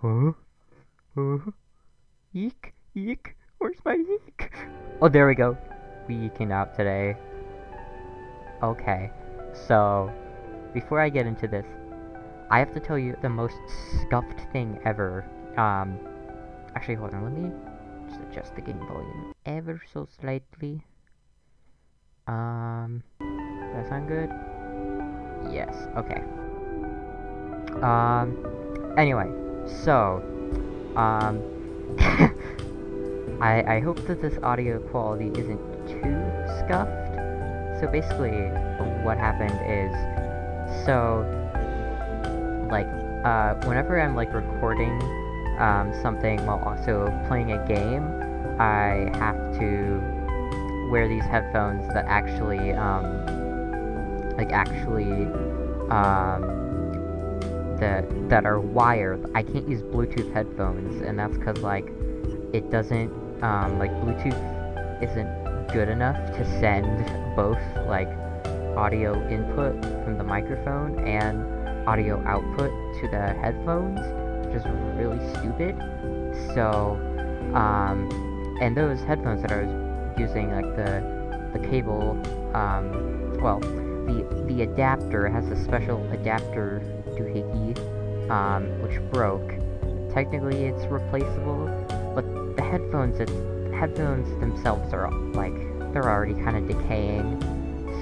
Huh? Huh? Eek, eek, where's my eek? Oh, there we go. We eking out today. Okay, so, before I get into this, I have to tell you the most scuffed thing ever. Um, actually, hold on, let me just adjust the game volume ever so slightly. Um, does that sound good? Yes, okay. Um, anyway, so, um, I, I hope that this audio quality isn't too scuffed. So basically, what happened is, so, like, uh, whenever I'm, like, recording, um, something while also playing a game, I have to wear these headphones that actually, um, like, actually, um, that, that are wired. I can't use Bluetooth headphones, and that's because, like, it doesn't, um, like, Bluetooth isn't good enough to send both, like, audio input from the microphone and audio output to the headphones, which is really stupid. So, um, and those headphones that I was using, like, the, the cable, um, well, the, the adapter has a special adapter doohickey, um, which broke. Technically, it's replaceable, but the headphones, it's, headphones themselves are, like, they're already kind of decaying,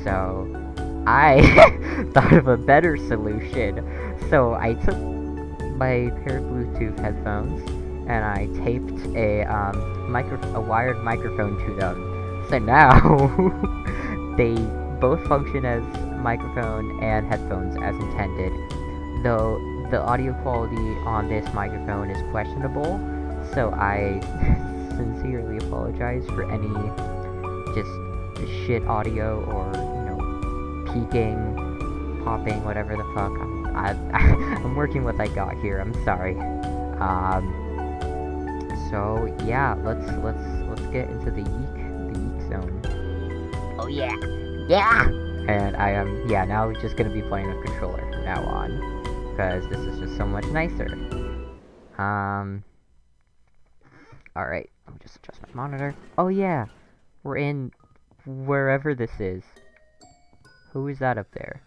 so I thought of a better solution. So I took my pair of Bluetooth headphones and I taped a um, micro a wired microphone to them. So now they both function as microphone and headphones as intended. Though the audio quality on this microphone is questionable, so I sincerely apologize for any just shit audio or, you know, peaking, popping, whatever the fuck. I'm, I, I'm working what I got here, I'm sorry. Um, so, yeah, let's, let's, let's get into the yeek, the yeek zone. Oh yeah! Yeah! And I am, yeah, now we're just gonna be playing a controller from now on. Because this is just so much nicer. Um, alright, let me just adjust my monitor. Oh yeah! We're in wherever this is. Who is that up there?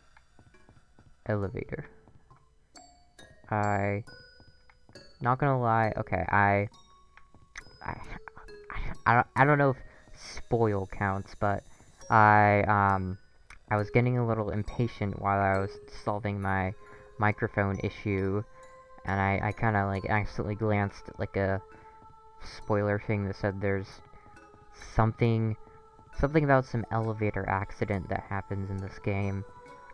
Elevator. I... Not gonna lie, okay, I... I, I, don't, I don't know if spoil counts, but I, um, I was getting a little impatient while I was solving my microphone issue, and I, I kinda, like, accidentally glanced at, like, a spoiler thing that said there's something something about some elevator accident that happens in this game.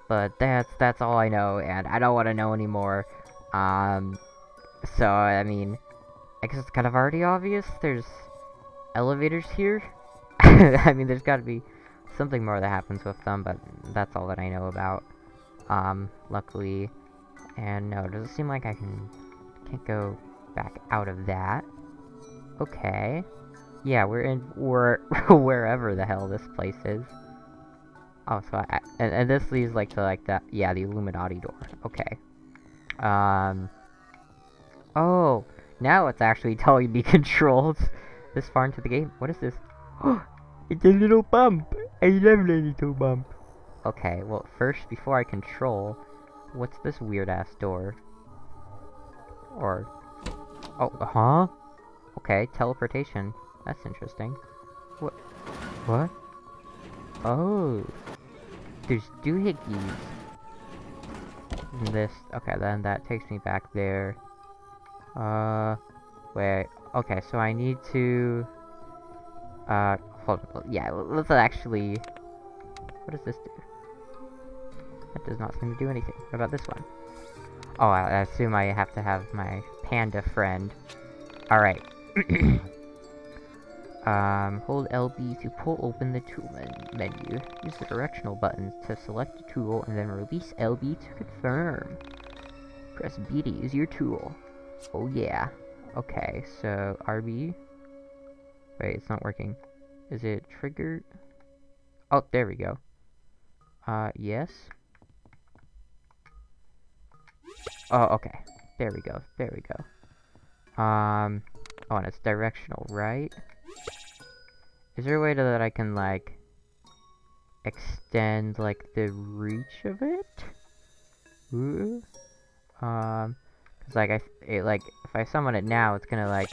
But that's that's all I know, and I don't want to know anymore. Um, so I mean, I guess it's kind of already obvious. There's elevators here. I mean, there's got to be something more that happens with them, but that's all that I know about. Um, luckily, and no, it doesn't seem like I can can't go back out of that. Okay. Yeah, we're in we're wherever the hell this place is. Oh, so I, and, and this leads like to like that yeah the Illuminati door. Okay. Um. Oh, now it's actually telling me controls this far into the game. What is this? It's a little bump. I love little bump. Okay, well first before I control, what's this weird ass door? Or, oh, huh? Okay, teleportation. That's interesting. What? What? Oh. There's doohickeys. This, okay, then that takes me back there. Uh, wait, okay, so I need to, uh, hold on, yeah, let's actually, what does this do? That does not seem to do anything. What about this one? Oh, I, assume I have to have my panda friend. Alright. um, hold LB to pull open the tool men menu. Use the directional buttons to select a tool and then release LB to confirm. Press B to use your tool. Oh yeah. Okay, so RB. Wait, it's not working. Is it triggered? Oh, there we go. Uh, yes. Oh, okay. There we go. There we go. Um, oh, and it's directional, right? Is there a way to, that I can, like, extend, like, the reach of it? Ooh. Um, cause, like, I, it, like, if I summon it now, it's gonna, like,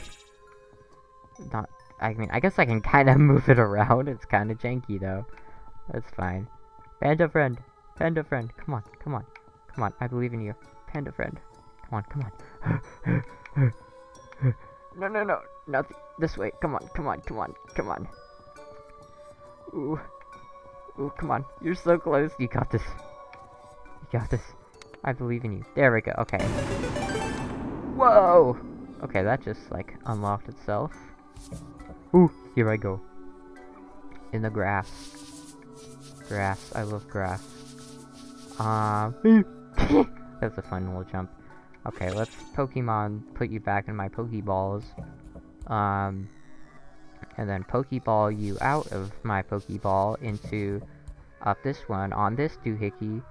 not, I mean, I guess I can kind of move it around. It's kind of janky, though. That's fine. Panda friend! Panda friend! Come on, come on. Come on, I believe in you. Panda friend. Come on, come on. no, no, no. Not th this way. Come on, come on, come on, come on. Ooh. Ooh, come on. You're so close. You got this. You got this. I believe in you. There we go. Okay. Whoa! Okay, that just, like, unlocked itself. Ooh, here I go. In the grass. Grass. I love grass. Um, that's a fun little jump. Okay, let's Pokemon put you back in my Pokeballs. Um, and then Pokeball you out of my Pokeball into up this one on this doohickey.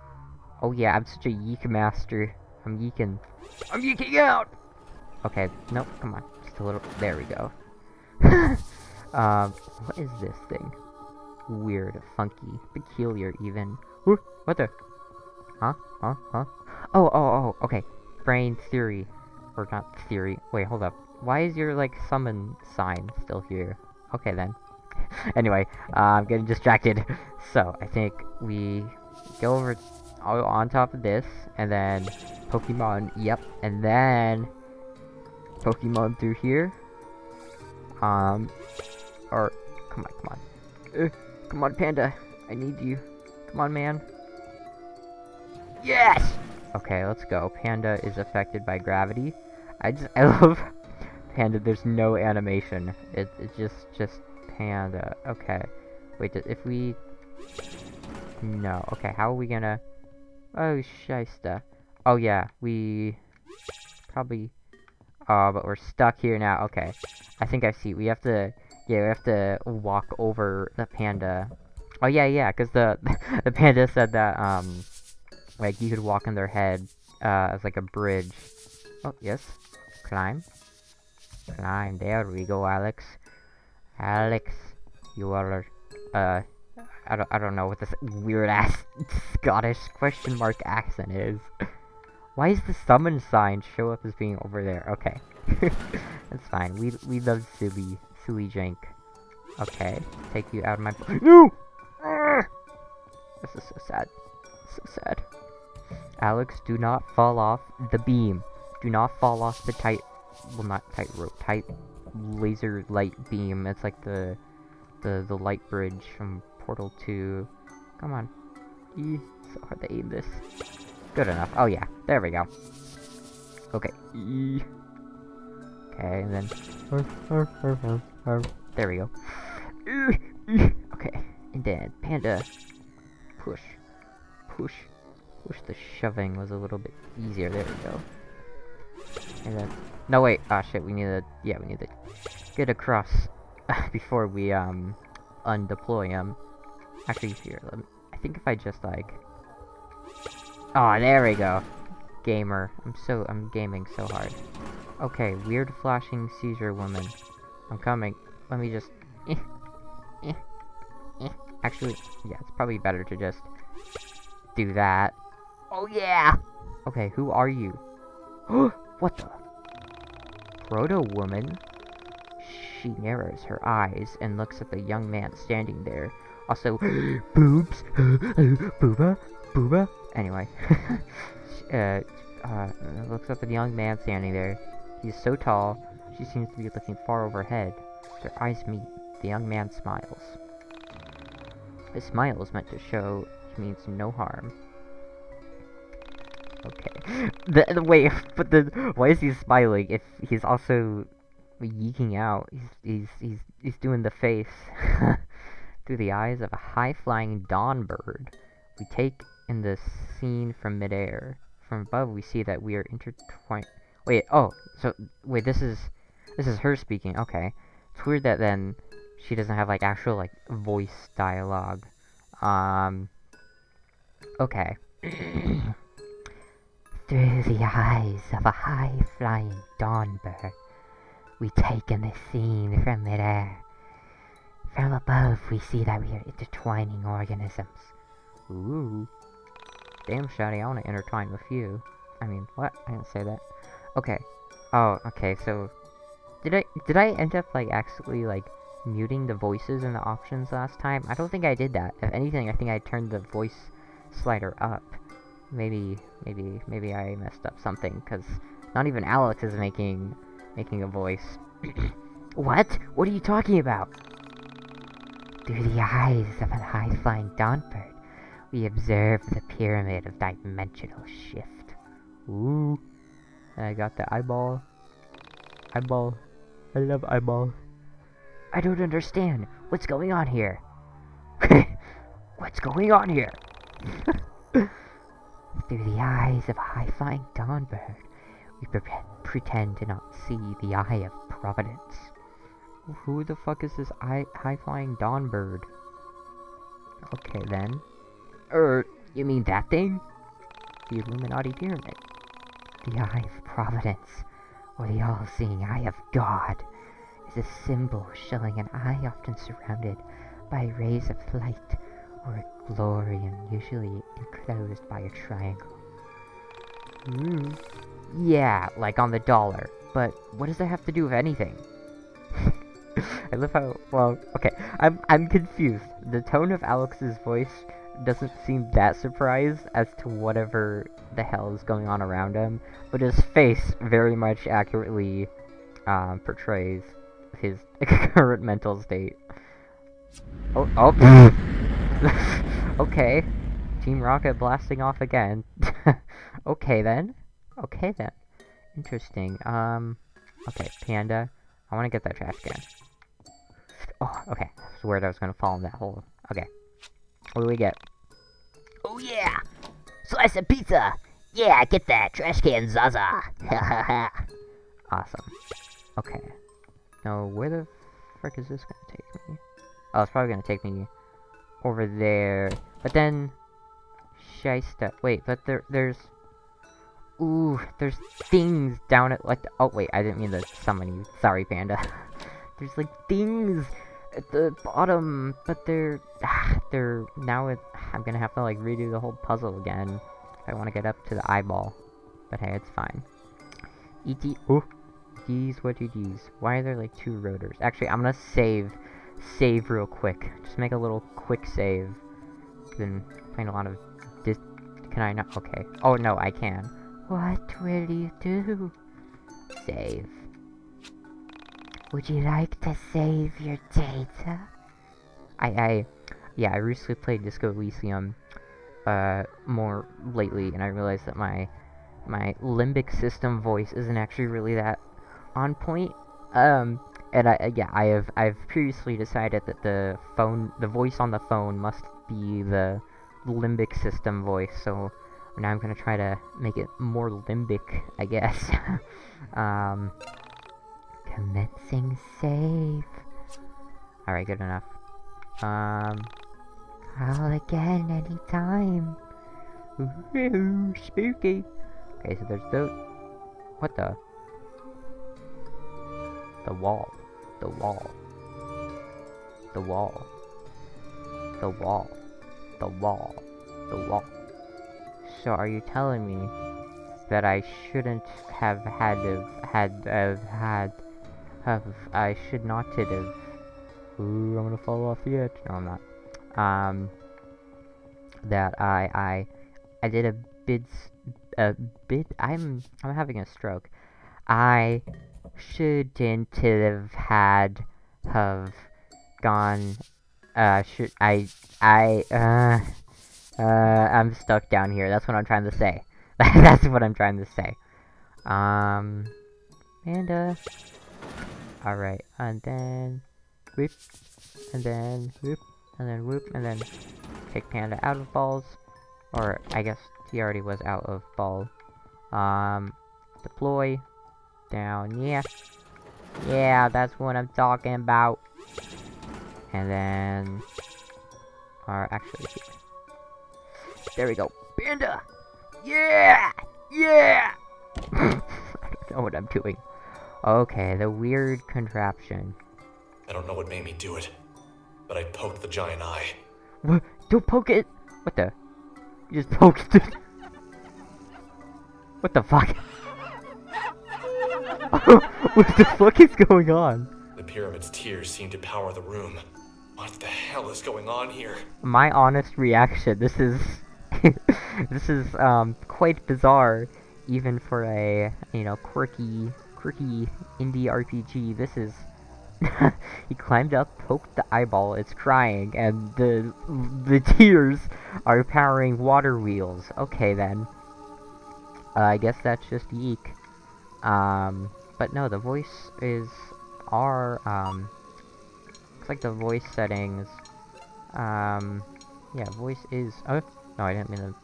Oh yeah, I'm such a yeek master. I'm yeeking. I'm yeeking out! Okay, nope, come on. Just a little. There we go. um, what is this thing? Weird, funky, peculiar even. Ooh, what the? Huh? Huh? Huh? Oh, oh, oh, okay. Brain theory. Or not theory. Wait, hold up. Why is your, like, summon sign still here? Okay, then. anyway, uh, I'm getting distracted. So, I think we go over on top of this, and then Pokemon, yep, and then Pokemon through here. Um, or, come on, come on. Uh, come on, Panda. I need you. Come on, man. Yes! Okay, let's go. Panda is affected by gravity. I just, I love Panda. There's no animation. It, it's just, just Panda. Okay. Wait, if we... No. Okay, how are we gonna... Oh, shysta. Oh, yeah, we... Probably... Oh, but we're stuck here now. Okay. I think I see. We have to... Yeah, we have to walk over the panda. Oh, yeah, yeah, because the, the panda said that, um... Like, you could walk on their head, uh, as like a bridge. Oh, yes. Climb. Climb. There we go, Alex. Alex, you are, uh, I don't, I don't know what this weird-ass Scottish question mark accent is. Why is the summon sign show up as being over there? Okay. That's fine. We, we love silly, silly jank. Okay. Take you out of my- No! This is so sad. So sad. Alex, do not fall off the beam. Do not fall off the tight, well not tight rope, tight laser light beam. It's like the, the, the light bridge from Portal 2. Come on. E so hard to aim this. Good enough. Oh yeah, there we go. Okay. E okay, and then... There we go. Okay, and then Panda. Push. Push. Wish the shoving was a little bit easier. There we go. And then... No, wait. Ah, oh, shit. We need to... Yeah, we need to get across before we, um, undeploy him. Actually, here. Me, I think if I just, like... Oh, there we go. Gamer. I'm so... I'm gaming so hard. Okay, weird flashing seizure woman. I'm coming. Let me just... Eh, eh, eh. Actually, yeah, it's probably better to just do that. Oh yeah! Okay, who are you? what the? Proto woman? She narrows her eyes and looks at the young man standing there. Also, boobs, booba, booba. Anyway, uh, uh, looks at the young man standing there. He's so tall, she seems to be looking far overhead. Their eyes meet. The young man smiles. His smile is meant to show he means no harm. Okay. The, the wait, but the why is he smiling if he's also yeeking out? He's he's he's he's doing the face through the eyes of a high-flying dawn bird. We take in the scene from midair. From above, we see that we are intertwined. Wait, oh, so wait, this is this is her speaking. Okay, it's weird that then she doesn't have like actual like voice dialogue. Um. Okay. Through the eyes of a high-flying dawn bird, we take in the scene from midair. From above, we see that we are intertwining organisms. Ooh. Damn, Shotty, I want to intertwine with you. I mean, what? I didn't say that. Okay. Oh, okay, so... Did I, did I end up, like, actually, like, muting the voices in the options last time? I don't think I did that. If anything, I think I turned the voice slider up. Maybe, maybe, maybe I messed up something, because not even Alex is making, making a voice. what? What are you talking about? Through the eyes of a high-flying dawnbird, we observe the pyramid of dimensional shift. Ooh. I got the eyeball. Eyeball. I love eyeball. I don't understand. What's going on here? What's going on here? Through the eyes of a high-flying dawnbird, we pre pretend to not see the eye of providence. Who the fuck is this high-flying dawnbird? Okay then. Er, you mean that thing? The Illuminati Pyramid. The Eye of Providence, or the all-seeing Eye of God, is a symbol showing an eye often surrounded by rays of light or a glory and usually enclosed by a triangle. Mm. Yeah, like on the dollar. But what does that have to do with anything? I love how, well, okay, I'm, I'm confused. The tone of Alex's voice doesn't seem that surprised as to whatever the hell is going on around him, but his face very much accurately um, portrays his current mental state. Oh, oh! okay. Team Rocket blasting off again. okay then. Okay then. Interesting. Um, okay, Panda. I want to get that trash can. Oh, okay. I swear I was gonna fall in that hole. Okay. What do we get? Oh yeah! Slice of pizza! Yeah, get that! Trash can Zaza! awesome. Okay. Now, where the frick is this gonna take me? Oh, it's probably gonna take me over there. But then... Shysta. Wait, but there, there's... Ooh, there's things down at, like, the, oh wait, I didn't mean to summon you. Sorry, Panda. there's, like, things at the bottom, but they're, ah, they're, now it, I'm gonna have to, like, redo the whole puzzle again if I want to get up to the eyeball. But hey, it's fine. E.T. Oh, G's, what GG's. Why are there, like, two rotors? Actually, I'm gonna save, save real quick. Just make a little quick save. Been playing a lot of Can I not? Okay. Oh, no, I can. What will you do? Save. Would you like to save your data? I, I, yeah, I recently played Disco Elysium, uh, more lately, and I realized that my, my limbic system voice isn't actually really that on point. Um, and I, yeah, I have, I've previously decided that the phone, the voice on the phone must be the limbic system voice, so now I'm gonna try to make it more limbic, I guess. um, commencing save. Alright, good enough. Um, call again anytime. Ooh, spooky. Okay, so there's the... What the? The wall. The wall. The wall. The wall. The wall. The wall. So are you telling me that I shouldn't have had to had have had have I should not have Ooh, I'm gonna fall off the edge. No, I'm not. Um, that I I I did a bid a bid. I'm I'm having a stroke. I shouldn't have had have gone. Uh, should I I uh. Uh, I'm stuck down here. That's what I'm trying to say. That's what I'm trying to say. Um, and, uh, alright, and then, whoop, and then, whoop, and then whoop, and then take Panda out of balls, or I guess he already was out of ball. Um, deploy, down, yeah, yeah, that's what I'm talking about. And then, or actually, here. there we go. Panda! Yeah! Yeah! I don't know what I'm doing. Okay, the weird contraption. I don't know what made me do it, but I poked the giant eye. What? Don't poke it! What the? You just poked it. What the fuck? what the fuck is going on? The pyramid's tears seem to power the room. What the hell is going on here? My honest reaction, this is... this is, um, quite bizarre, even for a, you know, quirky, quirky indie RPG. This is... he climbed up, poked the eyeball, it's crying, and the the tears are powering water wheels. Okay then. Uh, I guess that's just YIIK. Um, but no, the voice is our, um, looks like the voice settings, um, yeah, voice is, oh, no, I didn't mean to,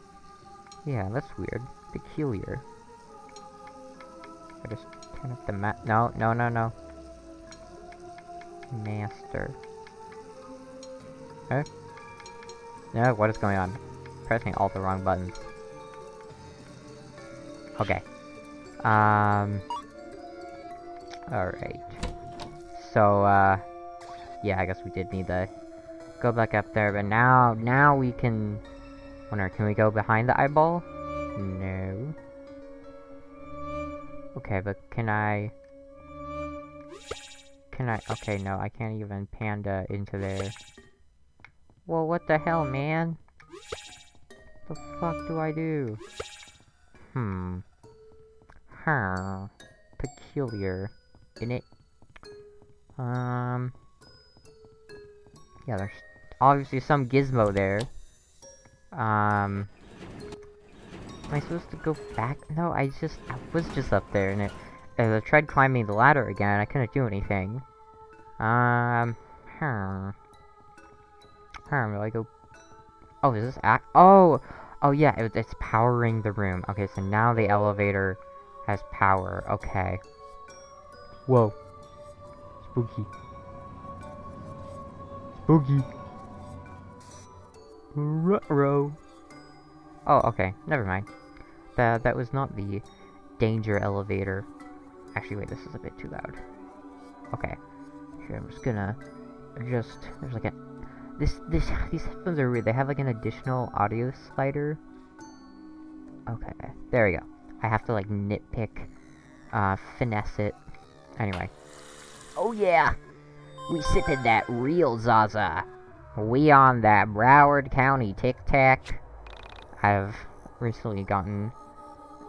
yeah, that's weird, peculiar. I just turn up the map, no, no, no, no. Master. Huh? No, what is going on? Pressing all the wrong buttons. Okay. Um. Alright. So, uh. Yeah, I guess we did need to go back up there, but now, now we can... Wonder, can we go behind the eyeball? No. Okay, but can I... Can I... Okay, no, I can't even panda into there. Well, what the hell, man? The fuck do I do? Hmm. Huh. Peculiar. In it. Um. Yeah, there's obviously some gizmo there. Um. Am I supposed to go back? No, I just I was just up there and it. I tried climbing the ladder again, I couldn't do anything. Um. Hmm. Hmm. Do I go? Oh, is this act? Oh. Oh yeah, it, it's powering the room. Okay, so now the elevator has power. Okay. Whoa. Spooky. Spooky. Ruh-roh. Oh, okay. Never mind. That, that was not the danger elevator. Actually, wait, this is a bit too loud. Okay. Here, I'm just gonna adjust. There's like a... This, this, these headphones are weird. They have like an additional audio slider. Okay, there we go. I have to like nitpick, uh, finesse it. Anyway. Oh yeah, we sipping that real Zaza. We on that Broward County Tic Tac. I've recently gotten,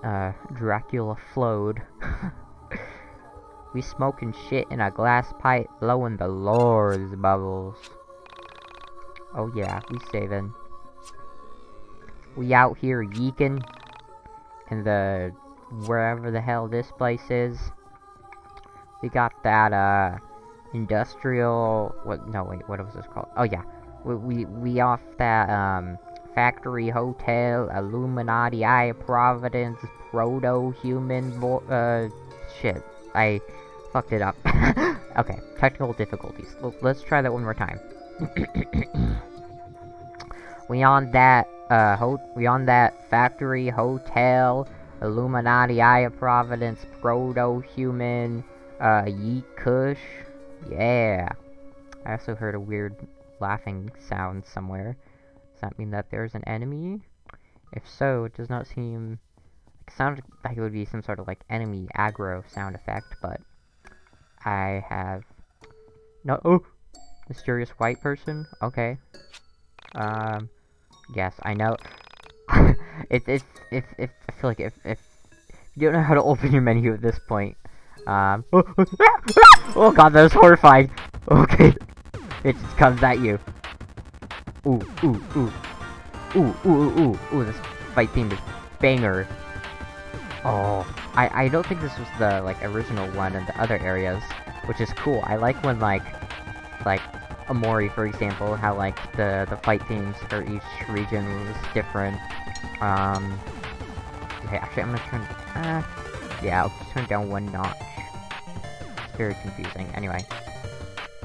uh, Dracula flowed. we smoking shit in a glass pipe, blowing the Lord's bubbles. Oh yeah, we saving. We out here yeeking in the wherever the hell this place is. We got that uh industrial what no wait what was this called? Oh yeah. We we, we off that um factory hotel Illuminati Eye Providence proto human uh shit. I fucked it up. okay, technical difficulties. L let's try that one more time. we on that uh ho we on that factory hotel Illuminati Eye Providence proto human uh Yeet Kush. Yeah. I also heard a weird laughing sound somewhere. Does that mean that there's an enemy? If so, it does not seem it sounded like it would be some sort of like enemy aggro sound effect, but I have no oh mysterious white person. Okay. Um. Yes, I know. it's it's if if I feel like if if you don't know how to open your menu at this point, um. Oh, oh god, that was horrifying. Okay, it just comes at you. Ooh ooh ooh ooh ooh ooh ooh ooh. This fight theme is banger. Oh, I I don't think this was the like original one in the other areas, which is cool. I like when like like Omori, for example, how like the the fight themes for each region was different. Um, okay, actually, I'm gonna turn. Uh, yeah, I'll turn down one notch. Very confusing. Anyway,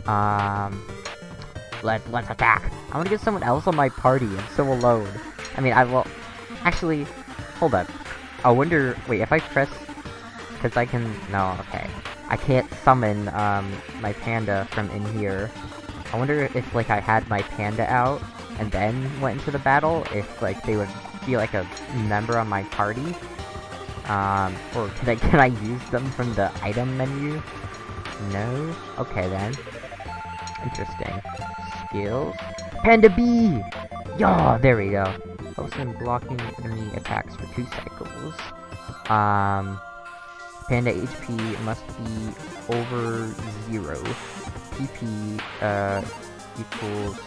um, Let let's attack. I want to get someone else on my party. I'm so alone. I mean, I will. Actually, hold up. I wonder. Wait, if I press, because I can. No, okay. I can't summon, um, my panda from in here. I wonder if, like, I had my panda out and then went into the battle, if, like, they would be, like, a member on my party. Um, or can I, can I use them from the item menu? No? Okay, then. Interesting. Skills. Panda B! Yeah, there we go. Also blocking enemy attacks for two cycles. Um, Panda HP must be over zero. PP uh, equals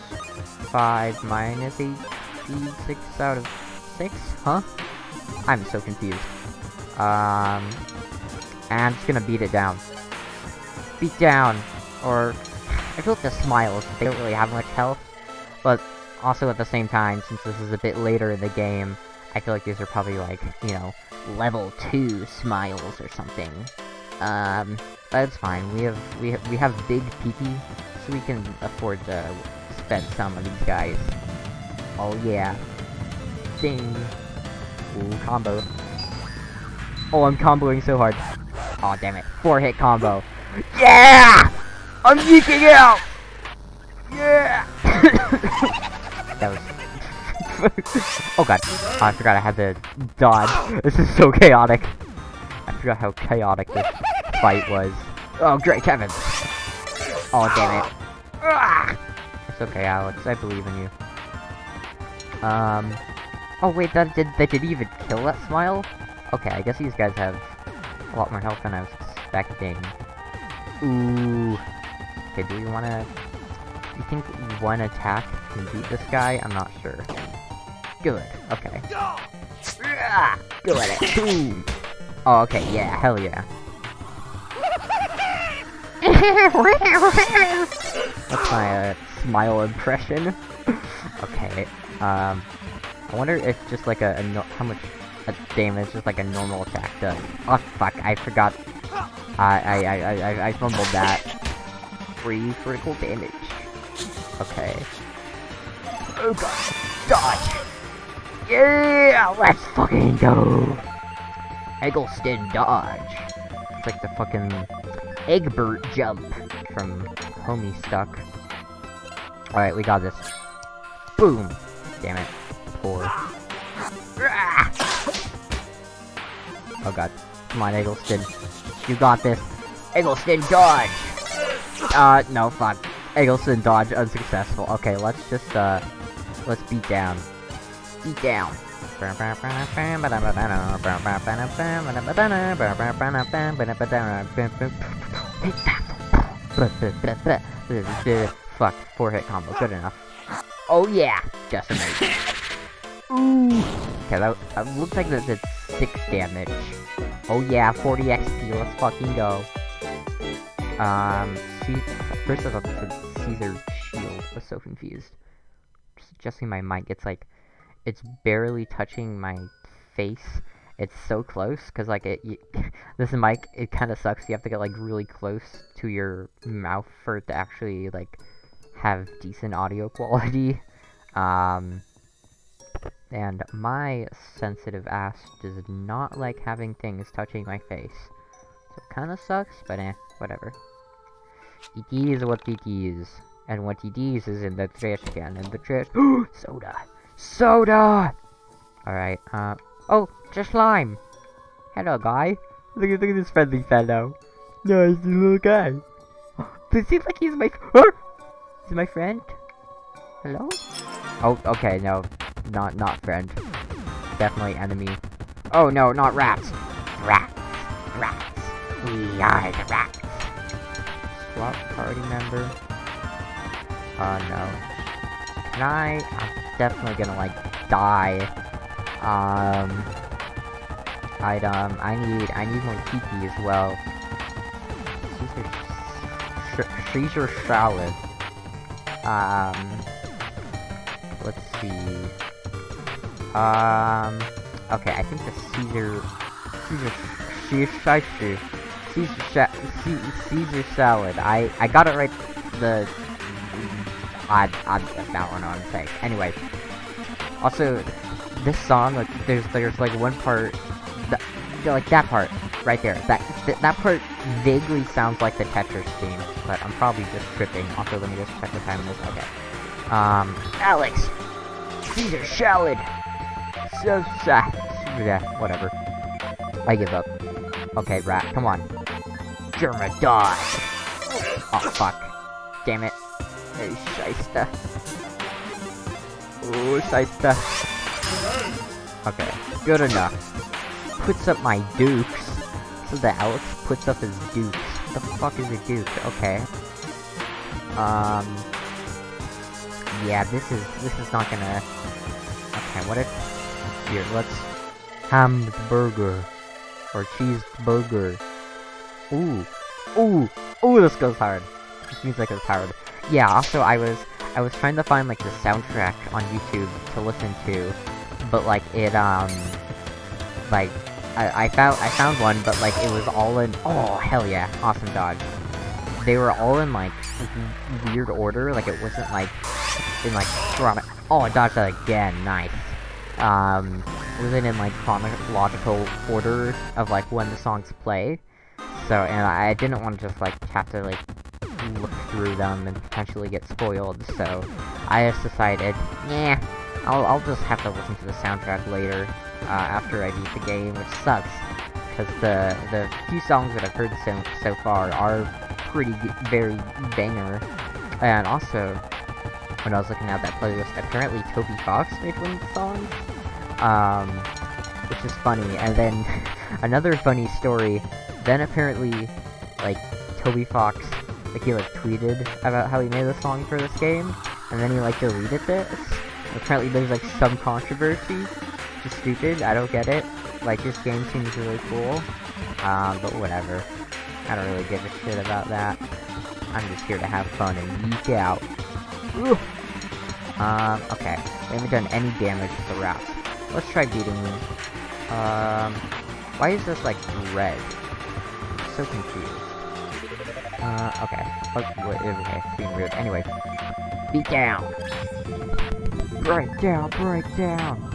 five minus HP, six out of six. Huh? I'm so confused. Um, and I'm just gonna beat it down. Beat down, or I feel like the smiles. They don't really have much health, but also at the same time, since this is a bit later in the game, I feel like these are probably like, you know, level 2 smiles or something. Um, but it's fine. We have we have, we have big PP, so we can afford to spend some of these guys. Oh yeah. Ding. Ooh, combo. Oh, I'm comboing so hard. Oh, damn it. Four hit combo. Yeah! I'm geeking out! Yeah! that was... oh god. Oh, I forgot I had to dodge. This is so chaotic. I forgot how chaotic this fight was. Oh, great, Kevin! Oh, damn it. It's okay, Alex. I believe in you. Um... Oh, wait, that did that did even kill that smile? Okay, I guess these guys have a lot more health than I was expecting. Ooh. Okay, do we wanna... You think one attack can beat this guy? I'm not sure. Good. Okay. Go at it. Boom. Oh, okay. Yeah. Hell yeah. That's my uh, smile impression. okay. Um, I wonder if just like a, a no how much a damage just like a normal attack does. Oh fuck! I forgot. I I I I I fumbled that. Free critical damage. Okay. Oh god. Dodge! Yeah! Let's fucking go! Eggleston dodge. It's like the fucking Egbert jump from Homie Stuck. Alright, we got this. Boom! Damn it. Poor. Ah! Oh god. Come on, Eggleston. You got this. Eggleston dodge! Uh, no, fuck. Eggleston dodge unsuccessful. Okay, let's just, uh, let's beat down. Beat down. Fuck, four hit combo, good enough. Oh yeah, decimate. Ooh. Okay, that, that looks like that did six damage. Oh yeah, 40 XP, let's fucking go. Um, C first I thought this was Caesar shield. I was so confused. Just adjusting my mic, it's like, it's barely touching my face. It's so close, because like, it, you, this mic, it kind of sucks. You have to get like really close to your mouth for it to actually like, have decent audio quality. Um, and my sensitive ass does not like having things touching my face. So it kind of sucks, but eh, whatever. It is what it is. And what it is is in the trash can. And the trash- Soda! Soda! Alright, uh- Oh, just slime! Hello, guy. Look at, look at this friendly fellow. Nice little guy. It seems like he's my-! Is my friend? Hello? Oh, okay, no. Not, not friend. Definitely enemy. Oh no, not rats! Rats! Rats! We are the rats! Swap party member. Oh no. Can I? I'm definitely gonna like die. Um. Item. I need. I need more PP as well. Caesar salad. Um. Let's see. Um. Okay, I think the Caesar. Caesar. Caesar. Caesar, Caesar, Caesar salad. I I got it right. The I I, I don't know what I'm saying. Anyway, also this song like there's there's like one part that like that part right there that th that part vaguely sounds like the Tetris theme, but I'm probably just tripping. Also, let me just check the time this. Okay. Um, Alex, these are solid. So sad. Yeah, whatever. I give up. Okay, rat, come on. Germa die. Oh, fuck. Damn it. Hey, Shysta. Ooh, Shysta. Okay, good enough. Puts up my dukes. So that Alex puts up his dukes. What the fuck is a duke? Okay. Um. Yeah, this is this is not gonna. Okay, what if here? Let's hamburger or cheeseburger. Ooh, ooh, ooh! This goes hard. This music is hard. Yeah. Also, I was I was trying to find like the soundtrack on YouTube to listen to, but like it um like I, I found I found one, but like it was all in oh hell yeah, awesome dodge. They were all in like weird order, like it wasn't like in like oh I dodged that again, nice. Um, wasn't in like chronological order of like when the songs play. So and I didn't want to just like have to like look through them and potentially get spoiled. So I just decided, yeah, I'll I'll just have to listen to the soundtrack later uh, after I beat the game, which sucks because the the few songs that I've heard so so far are pretty very banger. And also, when I was looking at that playlist, apparently Toby Fox made one of the songs, um, which is funny. And then another funny story. Then apparently, like Toby Fox, like he like tweeted about how he made the song for this game, and then he like deleted this. Apparently, there's like some controversy just stupid. I don't get it. Like, this game seems really cool. Um, but whatever. I don't really give a shit about that. I'm just here to have fun and geek out. Um, okay. We haven't done any damage to the rats. Let's try beating you. Um, why is this, like, red? I'm so confused. Uh, okay. Wait, okay, being weird. Anyway. Beat down! Break down, break down!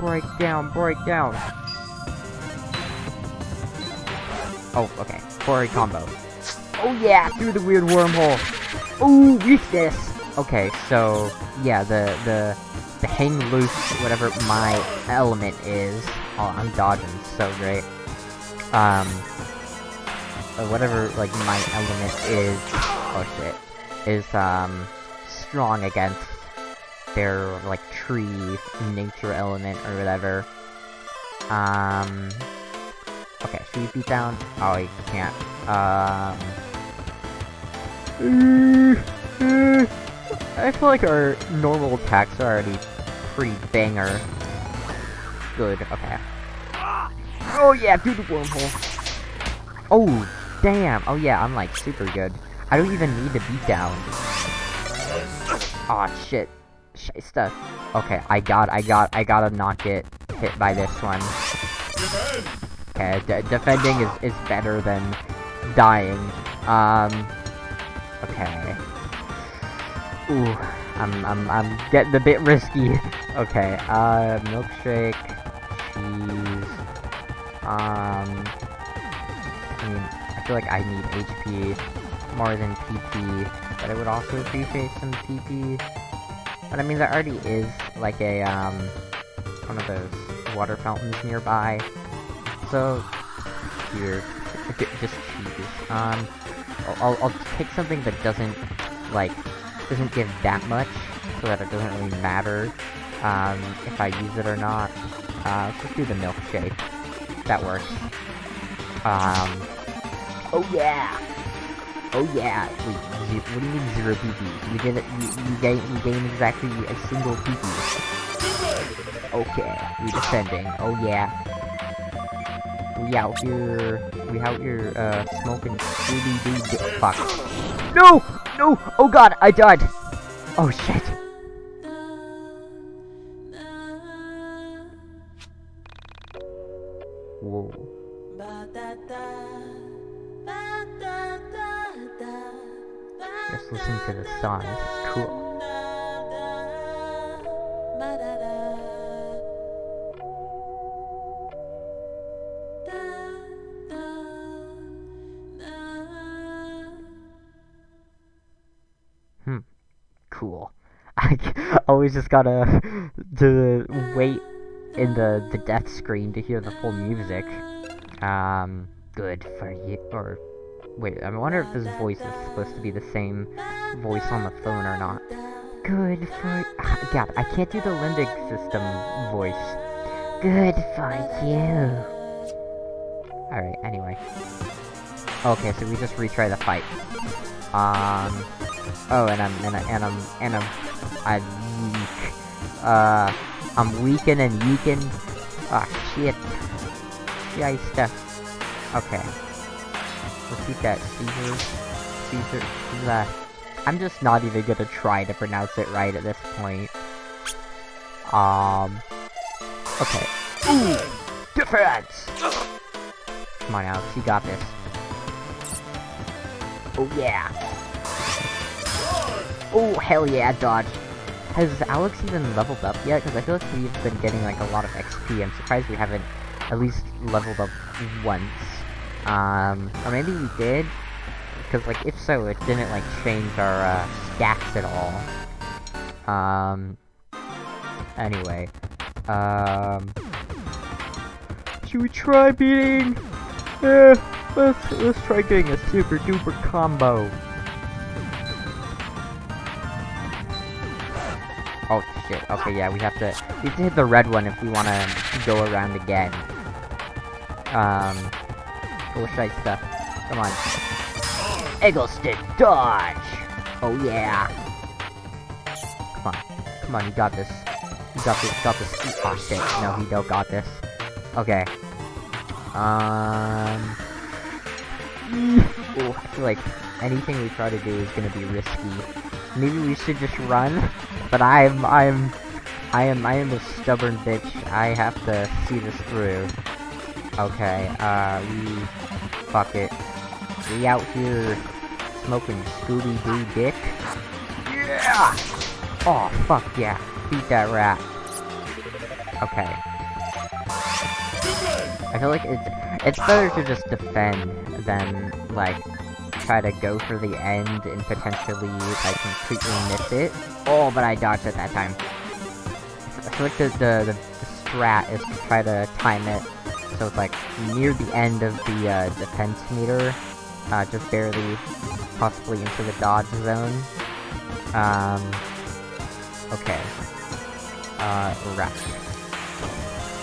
break down, break down. Oh, okay. For a combo. Oh yeah, through the weird wormhole. Ooh, weakness. Okay, so yeah, the the the hang loose, whatever my element is. Oh, I'm dodging so great. Um, uh, whatever like my element is. Oh shit, is um strong against their like tree nature element or whatever. Um. Okay, should we beat down? Oh, you can't. Um. I feel like our normal attacks are already pretty banger. Good. Okay. Oh yeah, through the wormhole. Oh damn. Oh yeah, I'm like super good. I don't even need to beat down. Aw oh, shit Shit stuff. Okay, I got, I got, I gotta not get hit by this one. Okay, defending is, is better than dying. Um, okay. Ooh, I'm, I'm, I'm getting a bit risky. okay, uh, milkshake, cheese, um, I mean, I feel like I need HP more than PP, but I would also appreciate some PP. But I mean, there already is, like, a, um, one of those water fountains nearby. So, here, just cheese. Um, I'll, I'll take something that doesn't, like, doesn't give that much, so that it doesn't really matter, um, if I use it or not. Uh, let's do the milkshake. That works. Um, oh yeah! Oh yeah, wait, what do you mean zero PP? You get you, you gain, you gain exactly a single PP. Okay, we're defending. Oh yeah. We out here, we out here, uh, smoking fuck. No! No! Oh god, I died! Oh shit. Whoa. Just listen to the cool. cool. Always just gotta to wait in the the death screen to hear the full music. Um, good for you. Or wait, I wonder if this voice is supposed to be the same voice on the phone or not. Good for God. I can't do the limbic system voice. Good for you. Alright, anyway. Okay, so we just retry the fight. Um. Oh, and I'm and, I, and I'm and I'm weak. Uh, I'm weakened and weakened. Ah, shit. Shiesta. Okay. Let's eat that Caesar. Caesar. Caesar. I'm just not even gonna try to pronounce it right at this point. Um. Okay. Ooh, defense. Come on, Alex. You got this. Oh yeah. Oh hell yeah, dodge. Has Alex even leveled up yet? Because I feel like we've been getting like a lot of XP. I'm surprised we haven't at least leveled up once. Um, or maybe we did. Because like if so, it didn't like change our uh, stats at all. Um. Anyway, um. Should we try beating? Yeah, let's let's try getting a super duper combo. Shit, okay, yeah, we have to, we have to hit the red one if we want to go around again. Um, oh, shite stuff. Come on. Eggleston, dodge. Oh yeah. Come on. Come on, you got this. You got this, got this. Oh shit, no, he don't got this. Okay. Um... Oh, I feel like anything we try to do is gonna be risky. Maybe we should just run, but I'm, I'm, I am, I am a stubborn bitch. I have to see this through. Okay, uh, we, fuck it. We out here smoking Scooby-Doo dick. Yeah! Oh, fuck yeah. Beat that rat. Okay. I feel like it's, it's better to just defend than, like, try to go for the end and potentially, like, completely miss it. Oh, but I dodged at that time. I feel like the, the, the, the strat is to try to time it so it's, like, near the end of the, uh, defense meter. Uh, just barely, possibly into the dodge zone. Um, okay. Uh, right.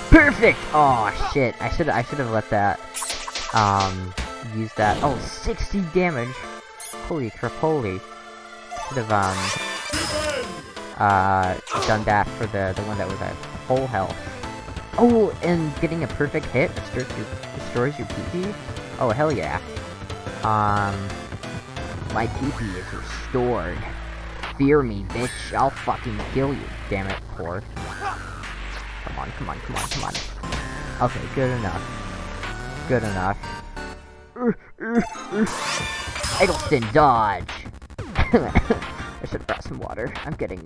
Perfect! Oh shit, I should I should have let that um use that. Oh, 60 damage. Holy crapoli. Should have um uh done that for the the one that was at full health. Oh, and getting a perfect hit destroys your destroys your PP. Oh hell yeah. Um, My PP is restored. Fear me, bitch. I'll fucking kill you. damn it, poor. Come on, come on, come on, come on. Okay, good enough. Good enough. Eggleston, dodge. I should have brought some water. I'm getting,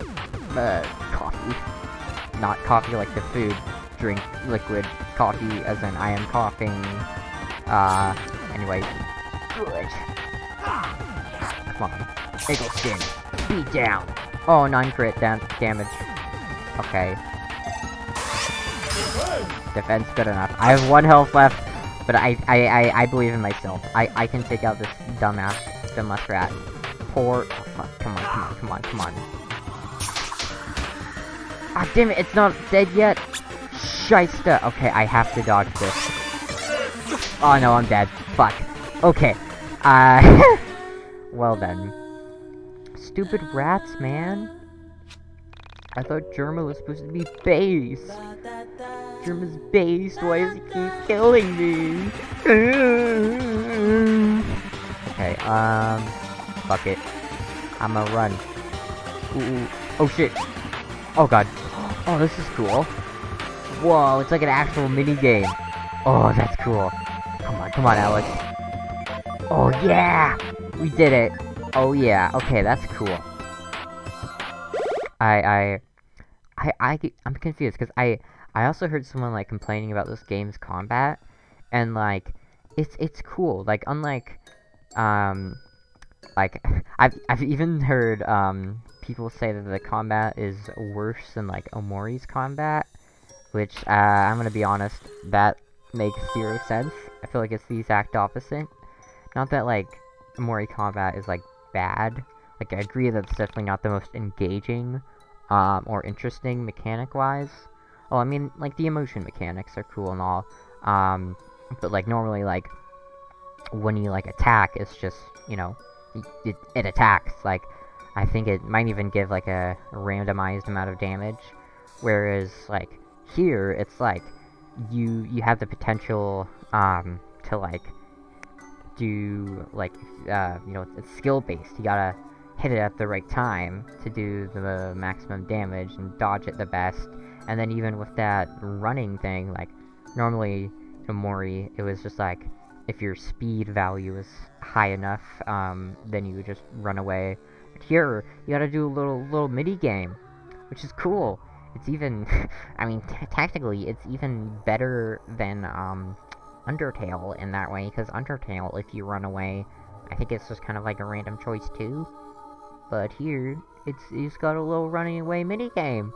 uh, coffee. Not coffee like the food. Drink liquid coffee as in I am coughing. Uh, anyway. Good. Come on. Eggleston, be down. Oh, 9 crit down damage. Okay. Defense good enough. I have one health left, but I I, I, I believe in myself. I, I can take out this dumbass dumbass rat. Poor oh, fuck, come on, come on, come on, come on. Ah damn it, it's not dead yet! Shysta! Okay, I have to dodge this. Oh no, I'm dead. Fuck. Okay. Uh well then. Stupid rats, man. I thought Germa was supposed to be based. Germa's based. Why does he keep killing me? okay, um, fuck it. I'ma run. Ooh. oh shit. Oh god. Oh, this is cool. Whoa, it's like an actual mini game. Oh, that's cool. Come on, come on, Alex. Oh yeah, we did it. Oh yeah. Okay, that's cool. I I I I I'm confused because I I also heard someone like complaining about this game's combat, and like it's it's cool. Like unlike um like I've I've even heard um people say that the combat is worse than like Omori's combat, which uh, I'm gonna be honest, that makes zero sense. I feel like it's the exact opposite. Not that like Omori combat is like bad. Like I agree that it's definitely not the most engaging um, or interesting mechanic-wise. Well, I mean, like the emotion mechanics are cool and all, um, but like normally like when you like attack, it's just you know it, it attacks. Like I think it might even give like a randomized amount of damage, whereas like here it's like you you have the potential um, to like do like uh, you know it's skill based. You gotta hit it at the right time to do the maximum damage and dodge it the best. And then even with that running thing, like normally in Mori, it was just like if your speed value is high enough, um, then you would just run away. But here, you gotta do a little little mini game, which is cool. It's even, I mean, tactically, it's even better than um, Undertale in that way, because Undertale, if you run away, I think it's just kind of like a random choice too. But here, it's it's got a little running away mini game.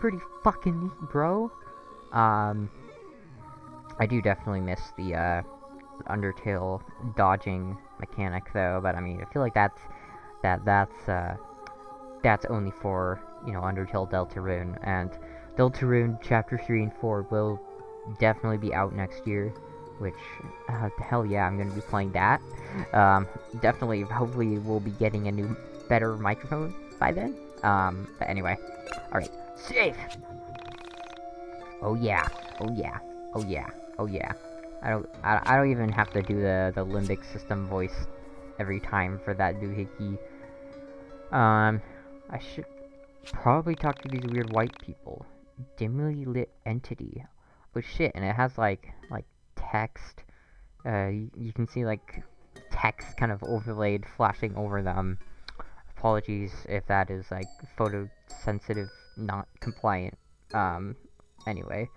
Pretty fucking neat, bro. Um, I do definitely miss the uh, Undertale dodging mechanic though, but I mean, I feel like that's that that's uh, that's only for you know Undertale Deltarune, and Deltarune Chapter Three and Four will definitely be out next year. Which, uh, hell yeah, I'm gonna be playing that. Um, definitely, hopefully, we'll be getting a new, better microphone by then. Um, but anyway, all right, safe. Oh yeah, oh yeah, oh yeah, oh yeah. I don't, I, I don't even have to do the the limbic system voice every time for that doohickey. Um, I should probably talk to these weird white people. Dimly lit entity. Oh shit, and it has like like text. Uh, you, you can see like text kind of overlaid flashing over them. Apologies if that is like photosensitive, not compliant. Um, anyway.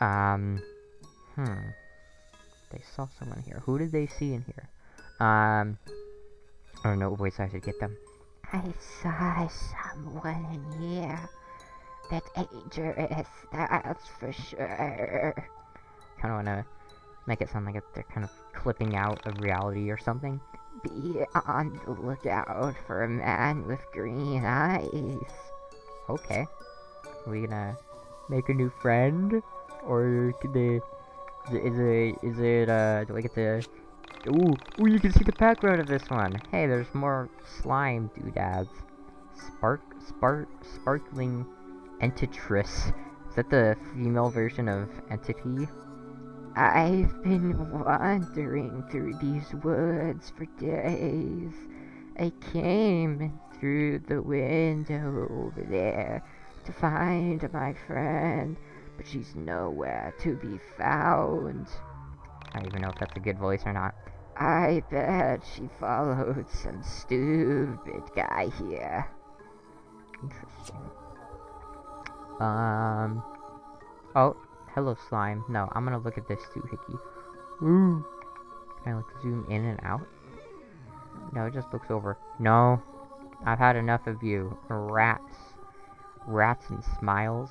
Um, hmm. They saw someone here. Who did they see in here? Um, I don't know what voice I should get them. I saw someone in here. That's dangerous, that's for sure. Kind of want to make it sound like they're kind of clipping out of reality or something. Be on the lookout for a man with green eyes. Okay. Are we gonna make a new friend? Or can they... Is it, is it, uh, do I get to... Ooh, ooh, you can see the background of this one! Hey, there's more slime doodads. Spark, spark, sparkling Entitress. Is that the female version of Entity? I've been wandering through these woods for days. I came through the window over there to find my friend, but she's nowhere to be found. I don't even know if that's a good voice or not. I bet she followed some stupid guy here. Interesting. Um. Oh, hello slime. No, I'm gonna look at this too, Hickey. Ooh. Can I like zoom in and out? No, it just looks over. No. I've had enough of you. Rats. Rats and smiles.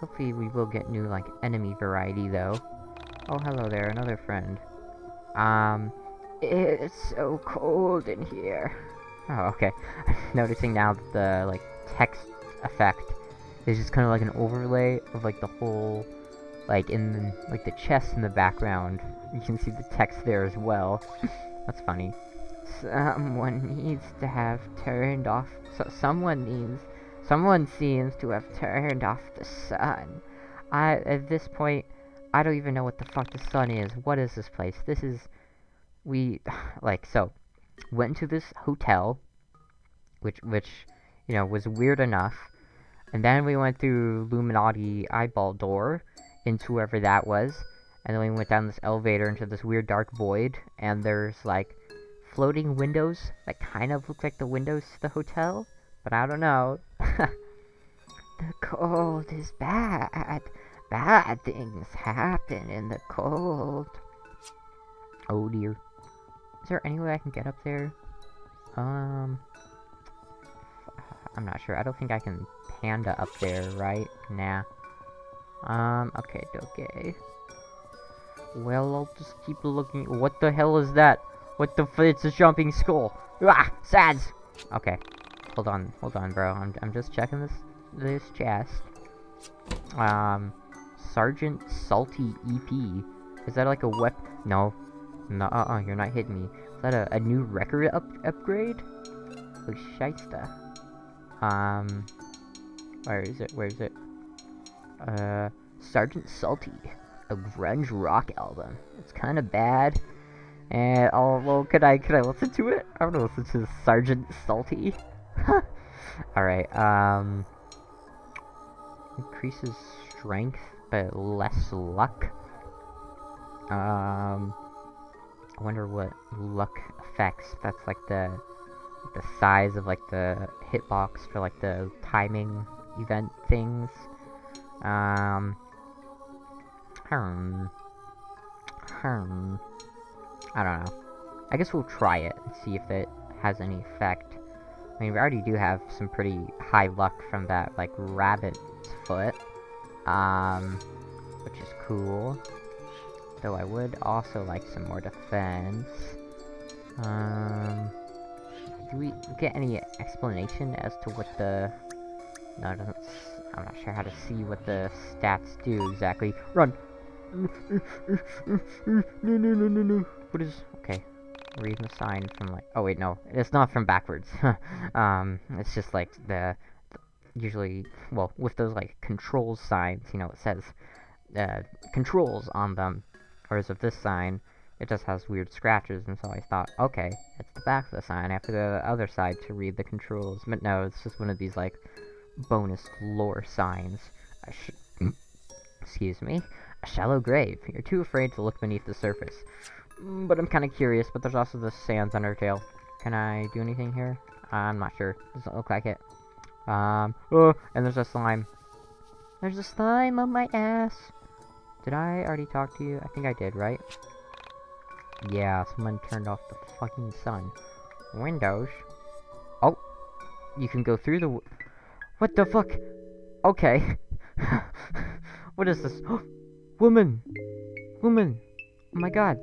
Hopefully we will get new, like, enemy variety, though. Oh, hello there, another friend. Um, It's so cold in here. oh, okay. Noticing now that the, like, text effect is just kind of like an overlay of, like, the whole, like, in, like, the chest in the background. You can see the text there as well. That's funny. Someone needs to have turned off. So someone needs. Someone seems to have turned off the sun. I at this point, I don't even know what the fuck the sun is. What is this place? This is we like so went to this hotel, which which you know was weird enough, and then we went through Illuminati eyeball door into whoever that was, and then we went down this elevator into this weird dark void, and there's like floating windows that kind of look like the windows to the hotel, but I don't know. The cold is bad. Bad things happen in the cold. Oh dear. Is there any way I can get up there? Um. I'm not sure. I don't think I can panda up there, right? Nah. Um, okay, okay. Well, I'll just keep looking. What the hell is that? What the f- It's a jumping skull. Ah, Sads! Okay. Hold on, hold on, bro. I'm, I'm just checking this, this chest. Um, Sergeant Salty EP. Is that like a wep- No. No, uh-uh, you're not hitting me. Is that a, a new record up upgrade? Oh, shysta. Um, where is it? Where is it? Uh, Sergeant Salty, a grunge rock album. It's kind of bad. And oh, well, could I could I listen to it? I want to listen to Sergeant Salty. All right. Um, increases strength but less luck. Um, I wonder what luck affects. That's like the the size of like the hitbox for like the timing event things. Um, hmm, hmm. I don't know. I guess we'll try it and see if it has any effect. I mean, we already do have some pretty high luck from that, like, rabbit's foot. Um, which is cool. Though I would also like some more defense. Um, do we get any explanation as to what the... No, it doesn't... I'm not sure how to see what the stats do exactly. Run! No, no, no, no, no. What is... Okay. Reading the sign from, like... Oh, wait, no. It's not from backwards. um, it's just, like, the... Usually, well, with those, like, control signs, you know, it says, uh, controls on them. Whereas with this sign, it just has weird scratches, and so I thought, okay, it's the back of the sign. I have to go to the other side to read the controls. But no, it's just one of these, like, bonus lore signs. Excuse me. A shallow grave. You're too afraid to look beneath the surface. Mm, But I'm kind of curious, but there's also the Sans tail. Can I do anything here? I'm not sure. Doesn't look like it. Um, oh, and there's a slime. There's a slime on my ass. Did I already talk to you? I think I did, right? Yeah, someone turned off the fucking sun. Windows? Oh! You can go through the What the fuck? Okay. what is this? Woman! Woman! Oh my god.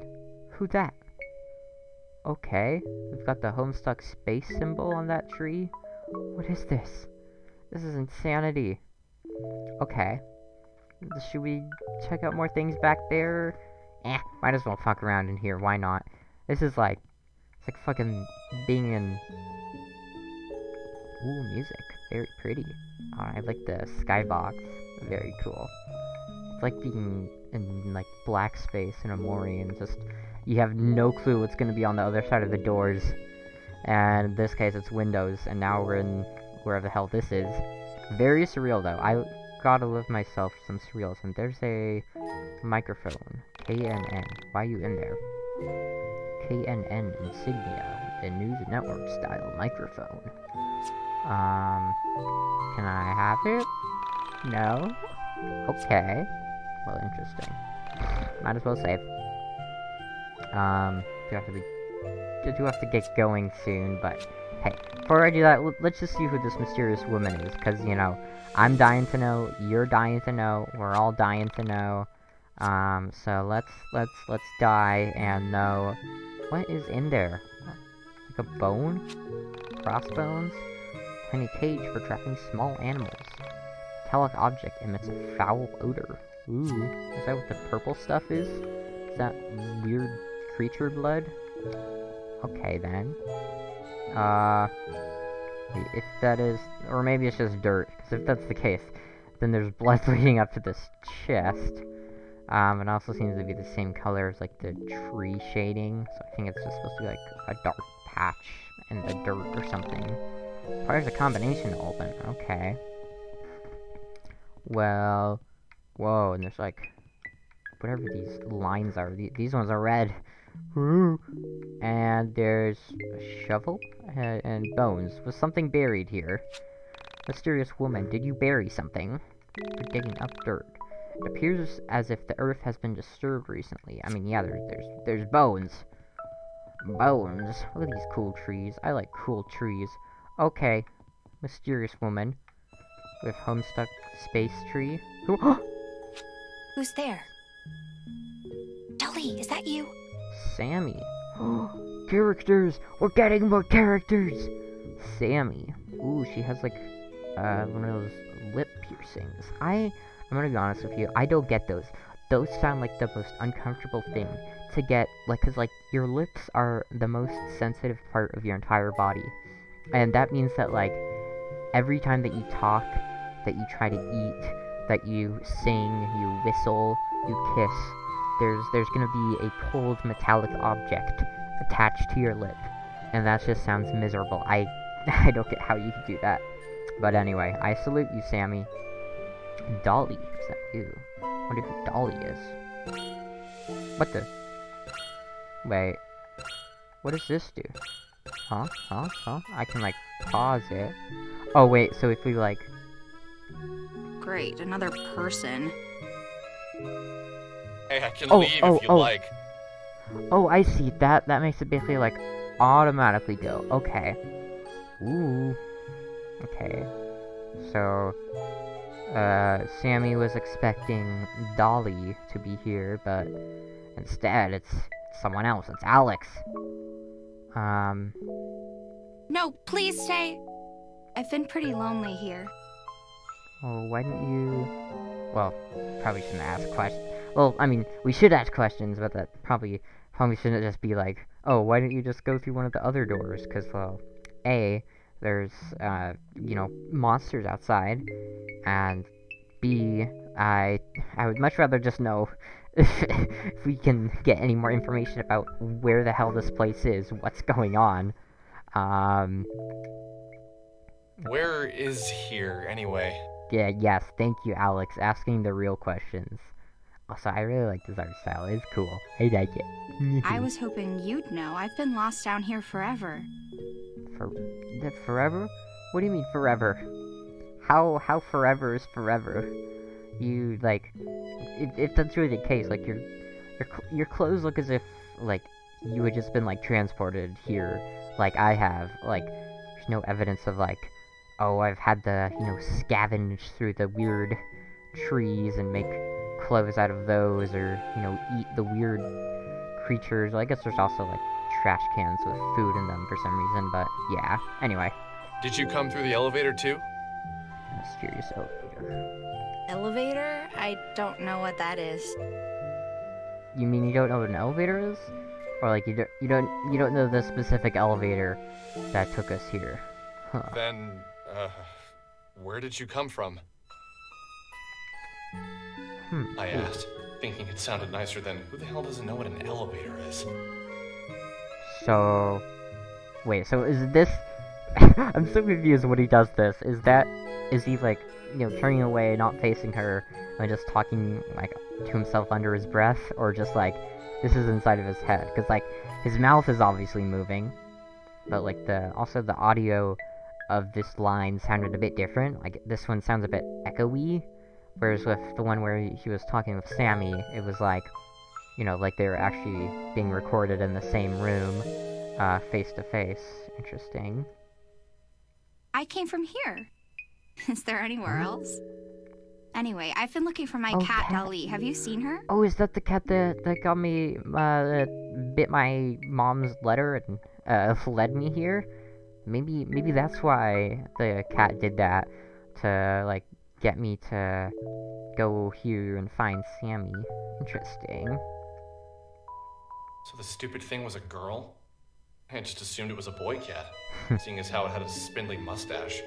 Who that? Okay. We've got the Homestuck space symbol on that tree. What is this? This is insanity. Okay. Should we check out more things back there? Eh, might as well fuck around in here, why not? This is like, it's like fucking being in... Ooh, music. Very pretty. Oh, I like the skybox. Very cool. It's like being in, like, black space in Omori and just... You have no clue what's gonna be on the other side of the doors. And in this case, it's windows, and now we're in wherever the hell this is. Very surreal, though. I gotta live myself some surrealism. There's a microphone. KNN. Why are you in there? KNN insignia. The news network style microphone. Um, can I have it? No? Okay. Well, interesting. Might as well save. Um, do have to be, do have to get going soon, but hey, before I do that, let's just see who this mysterious woman is, because, you know, I'm dying to know, you're dying to know, we're all dying to know. Um, so let's, let's, let's die and know what is in there. Like a bone? Crossbones? Tiny cage for trapping small animals. Metallic object emits a foul odor. Ooh, is that what the purple stuff is? Is that weird creature blood? Okay then. Uh, if that is, or maybe it's just dirt, because if that's the case, then there's blood leading up to this chest. Um, it also seems to be the same color as, like, the tree shading, so I think it's just supposed to be, like, a dark patch in the dirt or something. Requires a combination to open, okay. Well, whoa, and there's, like, whatever these lines are, the these ones are red. And there's a shovel uh, and bones with something buried here. Mysterious woman, did you bury something? You're digging up dirt. It appears as if the earth has been disturbed recently. I mean, yeah, there, there's there's bones. Bones. Look at these cool trees. I like cool trees. Okay. mysterious woman with Homestuck Space Tree. Who? Who's there? Dolly, is that you? Sammy. characters! We're getting more characters! Sammy. Ooh, she has like uh one of those lip piercings. I I'm gonna be honest with you, I don't get those. Those sound like the most uncomfortable thing to get, like, cause like your lips are the most sensitive part of your entire body, and that means that like every time that you talk, that you try to eat, that you sing, you whistle, you kiss, there's there's gonna be a cold metallic object attached to your lip, and that just sounds miserable. I I don't get how you could do that. But anyway, I salute you, Sammy. Dolly, is that you? wonder who Dolly is. What the? Wait. What does this do? Huh? Huh? Huh? I can, like, pause it. Oh, wait, so if we, like... Great, another person. Hey, I can Oh, leave oh, if you oh. like. Oh, I see. That that makes it basically, like, automatically go. Okay. Ooh. Okay. So, uh, Sammy was expecting Dolly to be here, but instead it's someone else. It's Alex. Um, No, please stay. I've been pretty lonely here. Well, why don't you... Well, probably shouldn't ask questions. Well, I mean, we should ask questions, but that probably, probably shouldn't just be like, oh, why don't you just go through one of the other doors? Because, well, A, there's, uh, you know, monsters outside, and B, I, I would much rather just know if, if we can get any more information about where the hell this place is, what's going on. Um, Where is here, anyway? yeah, yes, thank you, Alex, asking the real questions. Also, I really like this art style, it's cool. I like it. I was hoping you'd know. I've been lost down here forever. For forever? What do you mean forever? How how forever is forever? You like, if, if that's really the case, like your your your clothes look as if like you had just been like transported here, like I have. Like there's no evidence of like, oh I've had to you know scavenge through the weird trees and make clothes out of those, or you know eat the weird creatures. Well, I guess there's also like trash cans with food in them for some reason, but yeah. Anyway, Did you come through the elevator too? mysterious elevator. Elevator? I don't know what that is. You mean you don't know what an elevator is, or like you don't you don't you don't know the specific elevator that took us here? Huh. Then, uh, where did you come from? Hmm. I asked, thinking it sounded nicer than who the hell doesn't know what an elevator is? So, wait. So is this? I'm so confused when he does this. Is that is he like you know turning away, not facing her, and just talking like to himself under his breath, or just like this is inside of his head? Because like his mouth is obviously moving, but like the also the audio of this line sounded a bit different. Like this one sounds a bit echoey, whereas with the one where he was talking with Sammy, it was like you know like they were actually being recorded in the same room, uh, face to face. Interesting. I came from here. Is there anywhere else? Anyway, I've been looking for my Oh, cat, cat. Dolly. Have you seen her? Oh, is that the cat that that got me uh that bit my mom's letter and uh led me here? Maybe maybe that's why the cat did that to like get me to go here and find Sammy. Interesting. So the stupid thing was a girl? I just assumed it was a boy cat, seeing as how it had a spindly mustache.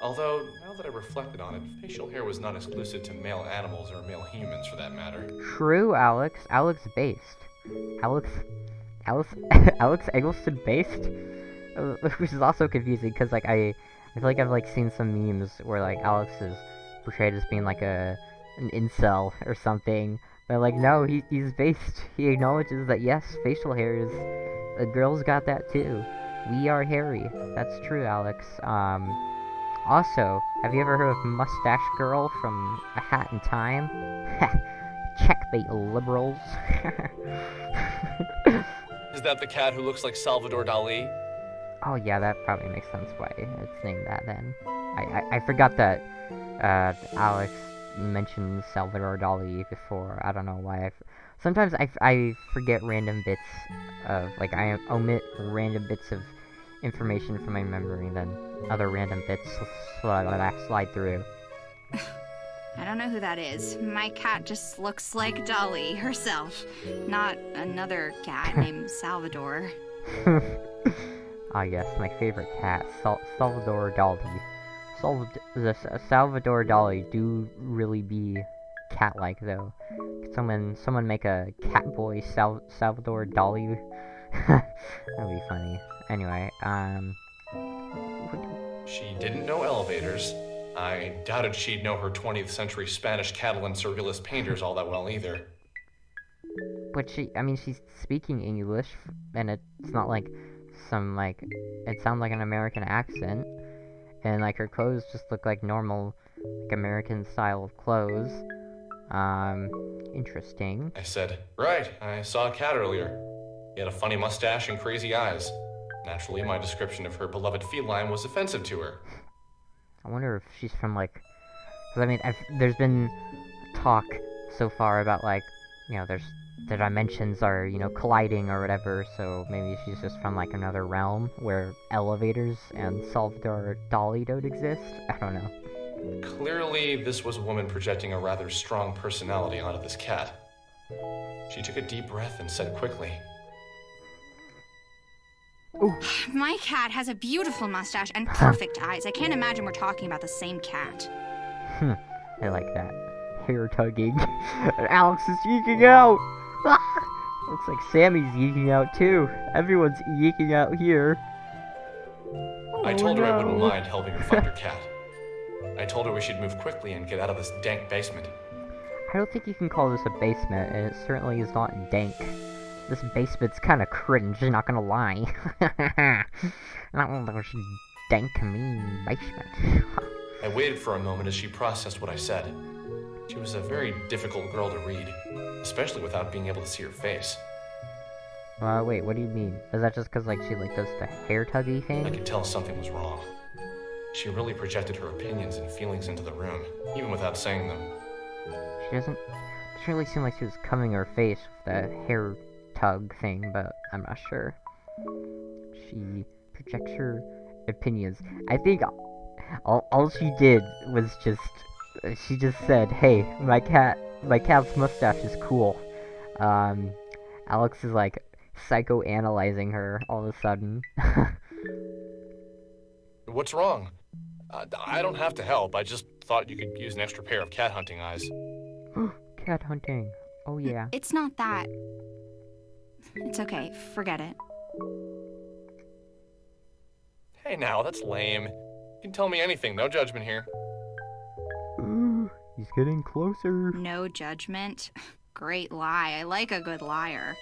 Although, now that I reflected on it, facial hair was not exclusive to male animals or male humans for that matter. True, Alex. Alex based. Alex, Alex, Alex Eggleston based, Uh, which is also confusing because like I, I feel like I've like seen some memes where like Alex is portrayed as being like a an incel or something, but like no, he he's based. He acknowledges that yes, facial hair is girls got that too. We are hairy. That's true, Alex. Um. Also, have you ever heard of Mustache Girl from A Hat in Time? Checkmate, liberals. Is that the cat who looks like Salvador Dali? Oh yeah, that probably makes sense why it's named that then. I, I, I forgot that uh, Alex mentioned Salvador Dali before. I don't know why. I Sometimes I forget random bits of, like, I omit random bits of information from my memory, then other random bits slide, slide through. I don't know who that is. My cat just looks like Dolly herself, not another cat named Salvador. ah yes, my favorite cat, Sal- Salvador Dali. Salvad- the S- Salvador Dali do really be cat-like though. Could someone someone make a cat boy Sal- Salvador Dali? That'd be funny. Anyway, um, She didn't know elevators. I doubted she'd know her 20th century Spanish Catalan surrealist painters all that well either. but she, I mean, she's speaking English, and it's not like some like it sounds like an American accent, and like her clothes just look like normal, like American style of clothes. Um, interesting. I said, Right, I saw a cat earlier. He had a funny mustache and crazy eyes. Naturally, my description of her beloved feline was offensive to her. I wonder if she's from like, because I mean, I've, there's been talk so far about like, you know, there's the dimensions are you know colliding or whatever. So maybe she's just from like another realm where elevators and Salvador Dali don't exist. I don't know. Clearly, this was a woman projecting a rather strong personality onto this cat. She took a deep breath and said quickly, My cat has a beautiful mustache and perfect eyes. I can't imagine we're talking about the same cat. Hmm. I like that. Hair tugging. Alex is yeeking out. Looks like Sammy's yeeking out too. Everyone's yeeking out here. I Oh, told her I wouldn't oh, mind helping her find her cat. I told her we should move quickly and get out of this dank basement. I don't think you can call this a basement, and it certainly is not dank. This basement's kind of cringe, not gonna lie. I don't know if dank mean basement. I waited for a moment as she processed what I said. She was a very difficult girl to read, especially without being able to see her face. uh, wait, what do you mean? Is that just because like she like does the hair tuggy thing? I could tell something was wrong. She really projected her opinions and feelings into the room, even without saying them. She doesn't. Doesn't really seemed like she was covering her face with the hair tug thing, but I'm not sure. She projects her opinions. I think all, all she did was just she just said, "Hey, my cat, my cat's mustache is cool." Um, Alex is like psychoanalyzing her all of a sudden. What's wrong? Uh, I don't have to help. I just thought you could use an extra pair of cat hunting eyes. cat hunting. Oh yeah. It's not that. It's okay. Forget it. Hey now, that's lame. You can tell me anything, no judgment here. Ooh, He's getting closer. No judgment. Great lie. I like a good liar.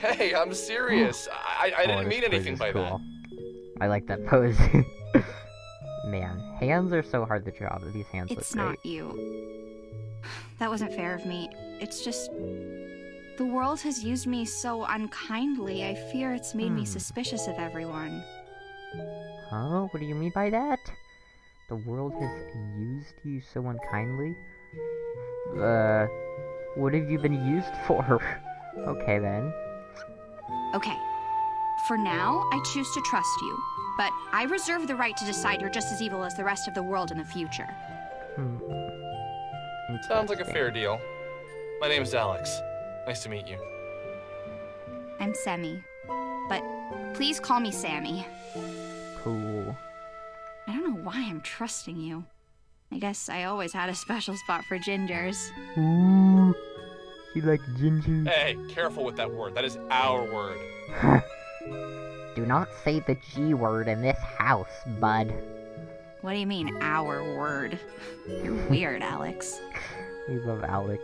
Hey, I'm serious. I, I Oh, didn't this mean anything is by that. I like that pose. Man, hands are so hard to draw, but these hands It's look not you. That wasn't fair of me. It's just. The world has used me so unkindly. I fear it's made me Hmm. suspicious of everyone. great. Huh? What do you mean by that? The world has used you so unkindly? Uh, what have you been used for? okay then. Okay. For now, I choose to trust you, but I reserve the right to decide you're just as evil as the rest of the world in the future. Hmm. Sounds like a fair deal. My name's Alex. Nice to meet you. I'm Semi. But please call me Sammy. Cool. I don't know why I'm trusting you. I guess I always had a special spot for gingers. Mm, Ooh. You like ginger? Hey, careful with that word. That is our word. Do not say the G word in this house, bud. What do you mean, our word? You're weird, Alex. We love Alex.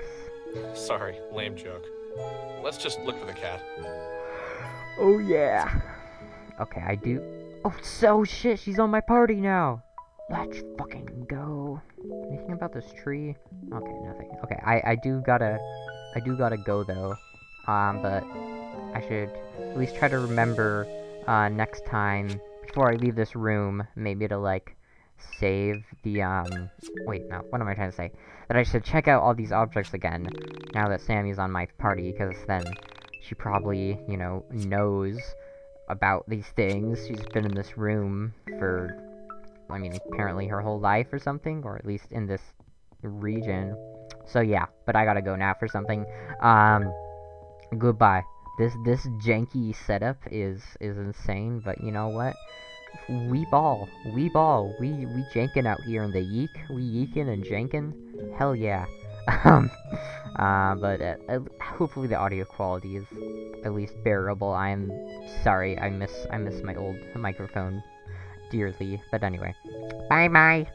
Sorry, lame joke. Let's just look for the cat. Oh yeah. Okay, I do. Oh, so shit, she's on my party now. Let's fucking go. Anything about this tree? Okay, nothing. Okay, I I do gotta, I do gotta go though. Um, but I should at least try to remember uh, next time, before I leave this room, maybe to, like, save the, um, wait, no, what am I trying to say? That I should check out all these objects again, now that Sammy's on my party, because then she probably, you know, knows about these things. She's been in this room for, I mean, apparently her whole life or something, or at least in this region. So yeah, but I gotta go now for something. Um, goodbye. This this janky setup is is insane, but you know what? We ball, we ball, we we jankin' out here in the yeek, we yeekin' and jankin'. Hell yeah. um, uh, but uh, uh, hopefully the audio quality is at least bearable. I'm sorry, I miss I miss my old microphone dearly, but anyway, bye bye.